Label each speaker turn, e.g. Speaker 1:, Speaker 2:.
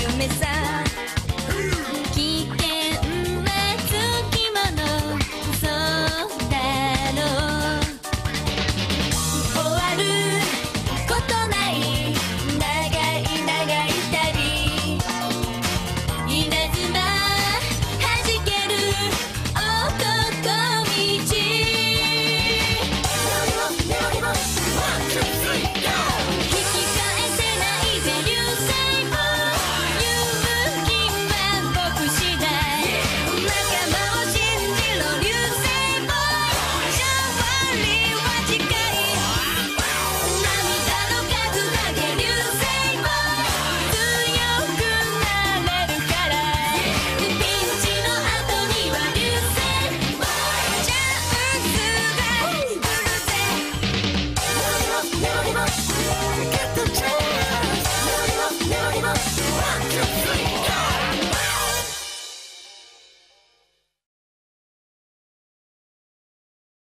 Speaker 1: you miss out.